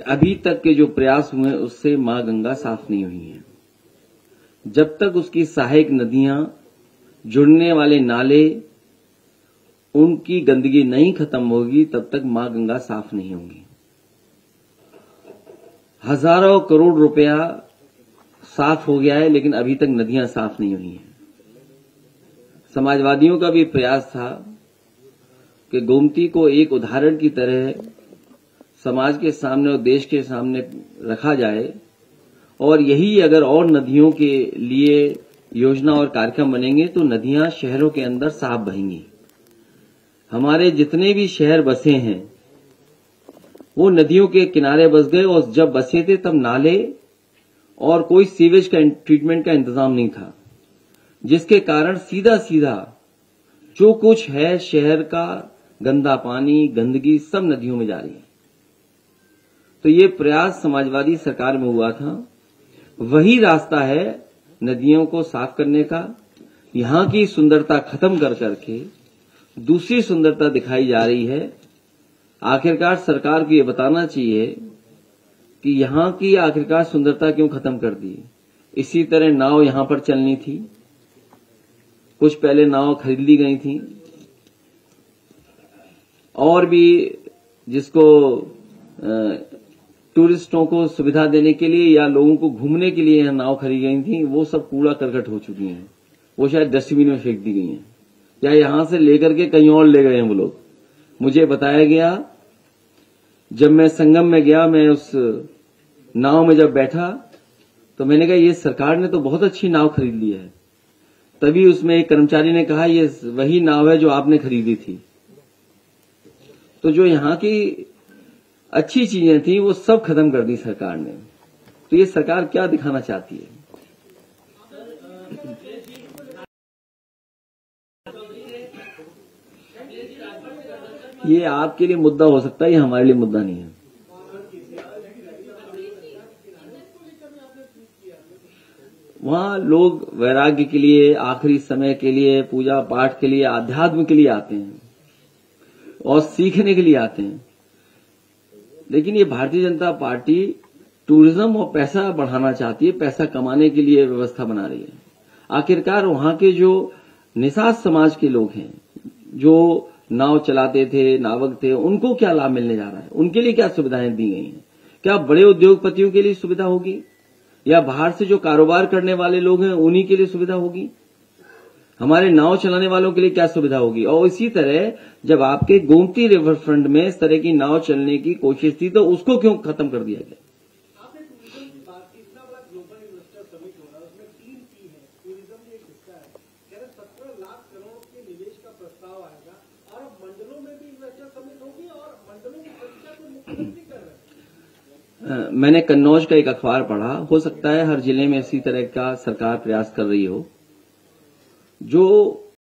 अभी तक के जो प्रयास हुए उससे माँ गंगा साफ़ नहीं हुई है। जब तक उसकी सहायक नदियाँ, जुड़ने वाले नाले, उनकी गंदगी नहीं खत्म होगी, तब तक माँ गंगा साफ़ नहीं होगी। हज़ारों करोड़ रुपया साफ़ हो गया है, लेकिन अभी तक नदियाँ साफ़ नहीं हुई हैं। समाजवादियों का भी प्रयास था कि गोमती को एक उदाहरण की तरह समाज के सामने और देश के सामने रखा जाए, और यही अगर और नदियों के लिए योजना और कार्यक्रम बनेंगे तो नदियाँ शहरों के अंदर साफ़ बहेंगी। हमारे जितने भी शहर बसे हैं, वो नदियों के किनारे बस गए, और जब बसे थे, तब नाले और कोई सीवेज का ट्रीटमेंट का इंतज़ाम नहीं था, जिसके कारण सीधा सीधा जो कुछ है शहर का गंदा पानी, गंदगी सब नदियों में जा रही है। तो ये प्रयास समाजवादी सरकार में हुआ था। वही रास्ता है नदियों को साफ़ करने का। यहाँ की सुंदरता खत्म कर करके दूसरी सुंदरता दिखाई जा रही है। आखिरकार सरकार को ये बताना चाहिए कि यहाँ की आखिरकार सुंदरता क्यों खत्म कर दी? इसी तरह नाव यहाँ पर चलनी थी। कुछ पहले नाव खरीद ली गई थी। और भी जिसको टूरिस्टों को सुविधा देने के लिए या लोगों को घूमने के लिए यहाँ नाव खरीदी गई थी, वो सब कूड़ा करकट हो चुकी हैं। वो शायद डस्टबिन में फेंक दी गई हैं। या यहाँ से लेकर के कहीं और ले गए हैं वो लोग। मुझे बताया गया, जब मैं संगम में गया, मैं उस नाव में जब बैठा तो मैंने कहा, ये सरकार ने तो बहुत अच्छी नाव खरीद ली है। तभी उसमें एक कर्मचारी ने कहा, ये वही नाव है जो आपने खरीदी थी। तो जो यहाँ की अच्छी चीज़ें थी, वो सब खत्म कर दी सरकार ने। तो ये सरकार क्या दिखाना चाहती है? ये आपके लिए मुद्दा हो सकता है, ये हमारे लिए मुद्दा नहीं है। वहाँ लोग वैराग्य के लिए, आखिरी समय के लिए, पूजा पाठ के लिए, आध्यात्म के लिए आते हैं और सीखने के लिए आते हैं। लेकिन ये भारतीय जनता पार्टी टूरिज़्म और पैसा बढ़ाना चाहती है, पैसा कमाने के लिए व्यवस्था बना रही है। आखिरकार वहाँ के जो निषाद समाज के लोग हैं, जो नाव चलाते थे, नावक थे, उनको क्या लाभ मिलने जा रहा है? उनके लिए क्या सुविधाएँ दी गई हैं? क्या बड़े उद्योगपतियों के लिए सुविधा होगी? या बाहर से जो कारोबार करने वाले लोग हैं, उन्हीं के लिए सुविधा होगी? हमारे नाव चलाने वालों के लिए क्या सुविधा होगी? और इसी तरह जब आपके गोमती रिवर फ्रंट में इस तरह की नाव चलने की कोशिश थी तो उसको क्यों खत्म कर दिया गया? मैंने कन्नौज का एक अखबार पढ़ा। हो सकता है हर ज़िले में इसी तरह का सरकार प्रयास कर रही हो। जो